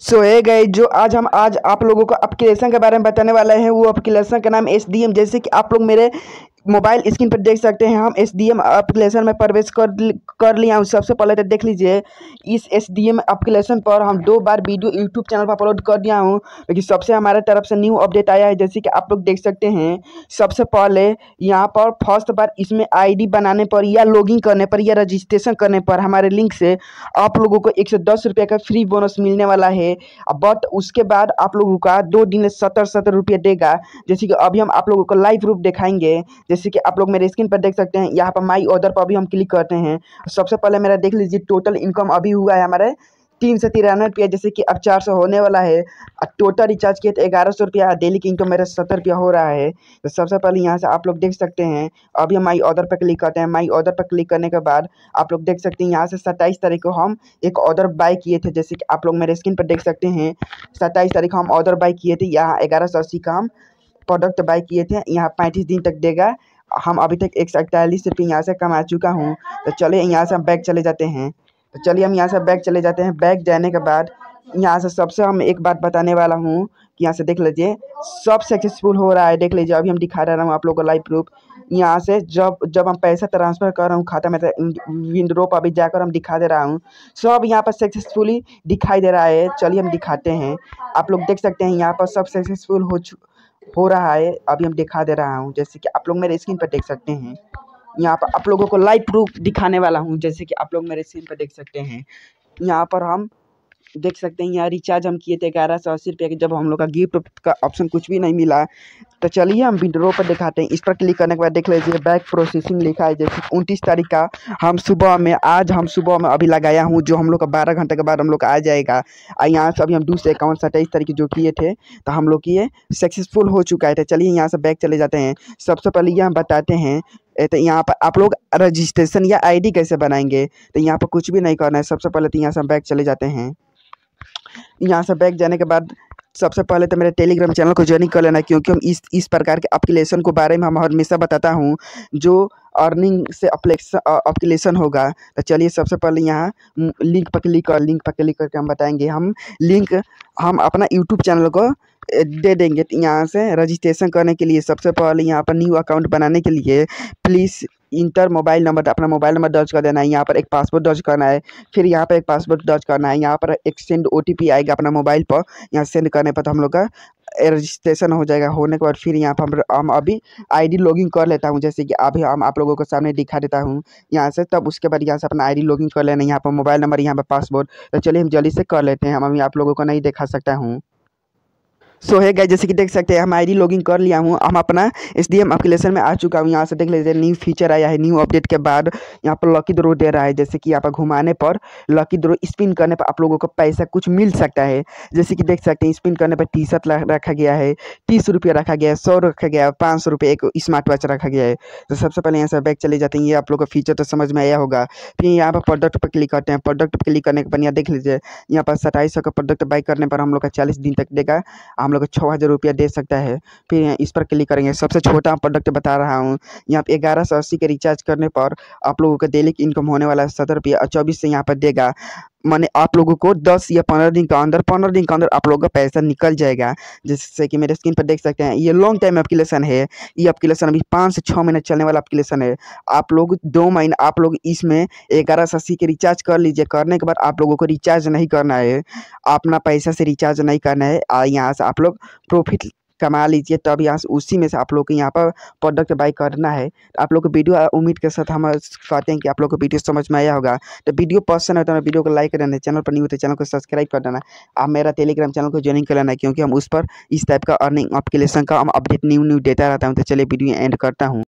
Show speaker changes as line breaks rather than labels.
सो है गए, जो आज हम, आज आप लोगों को एप्लीकेशन के बारे में बताने वाले हैं, वो एप्लीकेशन का नाम एस डी एम जैसे कि आप लोग मेरे मोबाइल स्क्रीन पर देख सकते हैं हम। एस डी एम एप्लीकेशन में प्रवेश कर कर लिया। हूँ सबसे पहले तो देख लीजिए, इस एस डी एम एप्लीकेशन पर हम दो बार वीडियो यूट्यूब चैनल पर अपलोड कर दिया हूँ। लेकिन सबसे हमारे तरफ़ से न्यू अपडेट आया है, जैसे कि आप लोग देख सकते हैं, सबसे पहले यहाँ पर फ़र्स्ट बार इसमें आईडी बनाने पर या लॉगिन करने पर या रजिस्ट्रेशन करने पर हमारे लिंक से आप लोगों को एक सौ दस रुपये का फ्री बोनस मिलने वाला है। बट उसके बाद आप लोगों का दो दिन सत्तर सत्तर रुपये देगा। जैसे कि अभी हम आप लोगों को लाइव रूप दिखाएँगे। जैसे कि आप लोग मेरे स्क्रीन पर देख सकते हैं, यहाँ पर माई ऑर्डर पर भी हम क्लिक करते हैं। सबसे पहले मेरा देख लीजिए टोटल इनकम अभी हुआ है हमारे तीन सौ तिरानवे रुपया, जैसे कि अब चार सौ होने वाला है। टोटल रिचार्ज किए तो ग्यारह सौ रुपया डेली की इनकम मेरा सत्तर रुपया हो रहा है। तो सबसे पहले यहाँ से आप लोग देख सकते हैं, अभी हम माई ऑर्डर पर क्लिक करते हैं। माई ऑर्डर पर क्लिक करने के बाद आप लोग देख सकते हैं, यहाँ से सत्ताईस तारीख को हम एक ऑर्डर बाई किए थे, जैसे कि आप लोग मेरे स्क्रीन पर देख सकते हैं। सत्ताईस तारीख को हम ऑर्डर बाई किए थे, यहाँ ग्यारह सौ अस्सी का हम प्रोडक्ट बाई किए थे, यहाँ पैंतीस दिन तक देगा। हम अभी तक एक सौ इकतालीस रुपये यहाँ से कमा चुका हूँ। तो चलिए यहाँ से हम बैग चले जाते हैं। तो चलिए हम यहाँ से बैग चले जाते हैं। बैग जाने के बाद यहाँ से सबसे हम एक बात बताने वाला हूँ कि यहाँ से देख लीजिए, सब सक्सेसफुल हो रहा है। देख लीजिए, अभी हम दिखा रहा हूँ आप लोग को लाइव प्रूफ यहाँ से जब जब हम पैसा ट्रांसफ़र कर रहा हूँ, खाता में विंड्रो पर अभी जाकर हम दिखा दे रहा हूँ। सब यहाँ पर सक्सेसफुली दिखाई दे रहा है। चलिए हम दिखाते हैं। आप लोग देख सकते हैं यहाँ पर सब सक्सेसफुल हो चु हो रहा है, अभी हम दिखा दे रहा हूँ, जैसे कि आप लोग मेरे स्क्रीन पर देख सकते हैं। यहाँ पर आप लोगों को लाइव प्रूफ दिखाने वाला हूँ, जैसे कि आप लोग मेरे स्क्रीन पर देख सकते हैं। यहाँ पर हम देख सकते हैं, यहाँ रिचार्ज हम किए थे ग्यारह सौ अस्सी रुपये के, जब हम लोग का गिफ्ट का ऑप्शन कुछ भी नहीं मिला। तो चलिए हम विंड्रो पर दिखाते हैं। इस पर क्लिक करने के बाद देख लीजिए बैक प्रोसेसिंग लिखा है। जैसे उनतीस तारीख का हम सुबह में, आज हम सुबह में अभी लगाया हूँ, जो हम लोग का बारह घंटे के बाद हम लोग का आ जाएगा। और यहाँ से अभी हम दूसरे अकाउंट सत्ताईस तारीख जो किए थे तो हम लोग ये सक्सेसफुल हो चुका है। तो चलिए यहाँ से बैक चले जाते हैं। सबसे पहले ये हम बताते हैं तो यहाँ पर आप लोग रजिस्ट्रेशन या आईडी कैसे बनाएँगे? तो यहाँ पर कुछ भी नहीं करना है। सबसे पहले तो यहाँ से हम बैक चले जाते हैं। यहाँ से बैक जाने के बाद सबसे पहले तो मेरे टेलीग्राम चैनल को ज्वाइन कर लेना, क्योंकि हम इस इस प्रकार के अप्लीकेशन को बारे में हम हमेशा बताता हूँ, जो अर्निंग से अप्लीकेशन होगा। तो चलिए सबसे पहले यहाँ लिंक पर क्लिक कर लिंक पर क्लिक करके हम बताएँगे। हम लिंक हम अपना यूट्यूब चैनल को दे देंगे यहाँ से रजिस्ट्रेशन करने के लिए। सबसे पहले यहाँ पर न्यू अकाउंट बनाने के लिए प्लीज़ इंटर मोबाइल नंबर अपना मोबाइल नंबर दर्ज कर देना है, यहाँ पर एक पासवर्ड दर्ज करना है, फिर यहाँ पर एक पासवर्ड दर्ज करना है, यहाँ पर एक सेंड ओटीपी आएगा अपना मोबाइल पर, यहाँ सेंड करने पर तो हम लोग का रजिस्ट्रेशन हो जाएगा, होने के बाद फिर यहाँ पर हम अभी आईडी लॉगिन कर लेता हूँ, जैसे कि अभी हम आप लोगों को सामने दिखा देता हूँ, यहाँ से तब उसके बाद यहाँ से अपना आईडी लॉगिन कर लेना यहाँ पर मोबाइल नंबर यहाँ पर पासवर्ड तो चलिए हम जल्दी से कर लेते हैं, हम अभी आप लोगों को नहीं दिखा सकता हूँ। सो है गए जैसे कि देख सकते हैं, हम आई लॉगिन कर लिया हूँ। हम अपना एस डी एम एप्लीकेशन में आ चुका हूँ। यहाँ से देख लीजिए न्यू फीचर आया है न्यू अपडेट के बाद यहाँ पर लकी द्रो दे रहा है। जैसे कि यहाँ पर घुमाने पर लकी द्रो स्पिन करने पर आप लोगों को पैसा कुछ मिल सकता है। जैसे कि देख सकते हैं स्पिन करने पर टी शर्ट रखा गया है, तीस रुपया रखा गया है, सौ रखा गया है पाँच सौ रुपये एक स्मार्ट वॉच रखा गया है। तो सबसे पहले यहाँ से बैग चले जाते हैं। ये आप लोग का फीचर तो समझ में आया होगा। फिर यहाँ पर प्रोडक्ट पर क्लिक करते हैं। प्रोडक्ट पर क्लिक करने के बाद यहाँ देख लीजिए, यहाँ पर सत्ताईस सौ का प्रोडक्ट बाई करने पर हम लोग का चालीस दिन तक देगा। लोग छः हज़ार रुपया दे सकता है। फिर इस पर क्लिक करेंगे। सबसे छोटा प्रोडक्ट बता रहा हूँ। यहाँ पे ग्यारह सौ अस्सी के रिचार्ज करने पर आप लोगों का डेली इनकम होने वाला है सत्तर रुपया। और चौबीस से यहाँ पर देगा। मैंने आप लोगों को दस या पंद्रह दिन का अंदर, पंद्रह दिन के अंदर आप लोगों का पैसा निकल जाएगा। जिससे कि मेरे स्क्रीन पर देख सकते हैं, ये लॉन्ग टाइम एप्लीकेशन है। ये एप्लीकेशन अभी पाँच से छः महीने चलने वाला एप्लीकेशन है। आप लोग दो महीने, आप लोग इसमें ग्यारह सौ अस्सी के रिचार्ज कर लीजिए। करने के बाद आप लोगों को रिचार्ज नहीं करना है। अपना पैसा से रिचार्ज नहीं करना है। यहाँ से आप लोग प्रॉफिट कमा लीजिए, तब यहाँ से उसी में से आप लोग को यहाँ पर प्रोडक्ट बाई करना है। तो आप लोग को वीडियो उम्मीद के साथ हम कहते हैं कि आप लोग को वीडियो समझ में आया होगा। तो वीडियो पसंद है तो वीडियो को लाइक कर देना चैनल पर नहीं होते चैनल को सब्सक्राइब कर देना। आप मेरा टेलीग्राम चैनल को ज्वाइन कर लेना, क्योंकि हम उस पर इस टाइप का अर्निंग अप्लीकेशन का हम अपडेट न्यू न्यू देता रहता हूँ। तो चलिए वीडियो एंड करता हूँ।